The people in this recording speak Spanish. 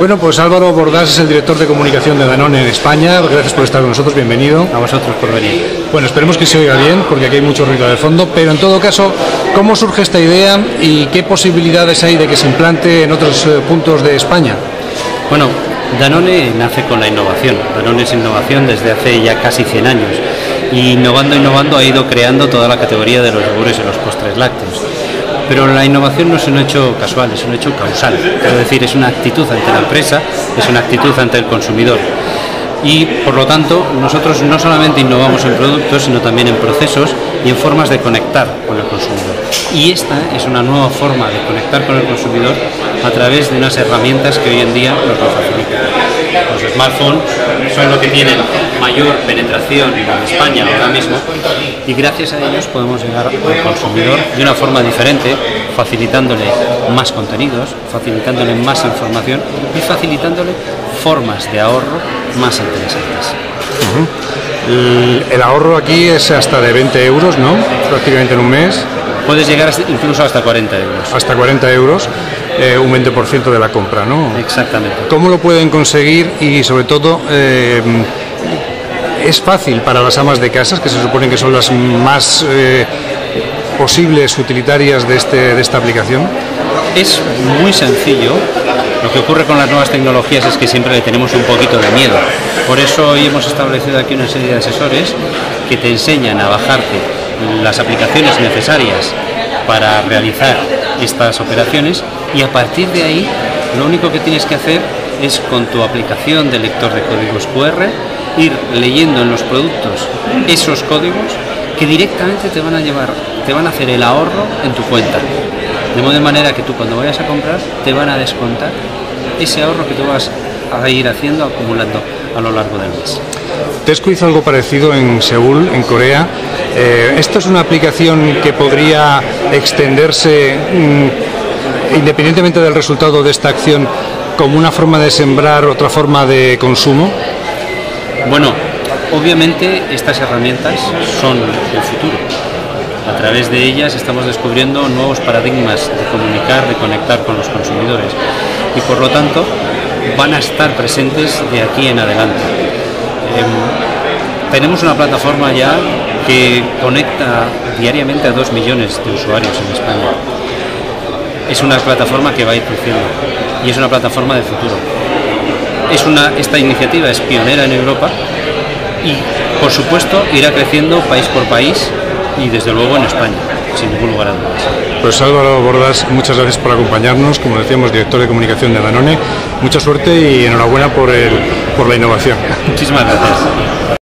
Bueno, pues Álvaro Bordás es el director de comunicación de Danone en España. Gracias por estar con nosotros, bienvenido. A vosotros por venir. Bueno, esperemos que se oiga bien, porque aquí hay mucho ruido de fondo, pero en todo caso, ¿cómo surge esta idea y qué posibilidades hay de que se implante en otros eh, puntos de España? Bueno, Danone nace con la innovación. Danone es innovación desde hace ya casi 100 años. Y innovando, innovando ha ido creando toda la categoría de los yogures y los postres lácteos. Pero la innovación no es un hecho casual, es un hecho causal. Es decir, es una actitud ante la empresa, es una actitud ante el consumidor. Y por lo tanto, nosotros no solamente innovamos en productos, sino también en procesos y en formas de conectar con el consumidor. Y esta es una nueva forma de conectar con el consumidor a través de unas herramientas que hoy en día nos lo facilitan. Los smartphones son lo que tienen mayor penetración en España ahora mismo y gracias a ellos podemos llegar al consumidor de una forma diferente, facilitándole más contenidos, facilitándole más información y facilitándole formas de ahorro más interesantes. el, ahorro aquí es hasta de 20 euros, ¿no? Prácticamente en un mes. Puedes llegar incluso hasta 40 euros. Hasta 40 euros. Eh, un 20% de la compra, ¿no? Exactamente. ¿Cómo lo pueden conseguir y sobre todo eh, es fácil para las amas de casas, que se suponen que son las más eh, posibles utilitarias de, este, de esta aplicación? Es muy sencillo. Lo que ocurre con las nuevas tecnologías es que siempre le tenemos un poquito de miedo. Por eso hoy hemos establecido aquí una serie de asesores que te enseñan a bajarte las aplicaciones necesarias para realizar estas operaciones y a partir de ahí lo único que tienes que hacer es con tu aplicación de lector de códigos QR ir leyendo en los productos esos códigos que directamente te van a llevar, te van a hacer el ahorro en tu cuenta. De modo de manera que tú cuando vayas a comprar te van a descontar ese ahorro que tú vas a ir haciendo, acumulando a lo largo del mes. Tesco hizo algo parecido en Seúl, en Corea. Eh, ¿Esto es una aplicación que podría extenderse mm, independientemente del resultado de esta acción como una forma de sembrar otra forma de consumo? Bueno, obviamente estas herramientas son el futuro. A través de ellas estamos descubriendo nuevos paradigmas de comunicar, de conectar con los consumidores y por lo tanto van a estar presentes de aquí en adelante. Em, tenemos una plataforma ya que conecta diariamente a dos millones de usuarios en España. Es una plataforma que va a ir creciendo y es una plataforma de futuro es una, esta iniciativa es pionera en Europa y, por supuesto, irá creciendo país por país y, desde luego, en España, sin ningún lugar a dudas. Pues Álvaro Bordas, muchas gracias por acompañarnos, como decíamos, director de comunicación de Danone. Mucha suerte y enhorabuena por, el, por la innovación. Muchísimas gracias.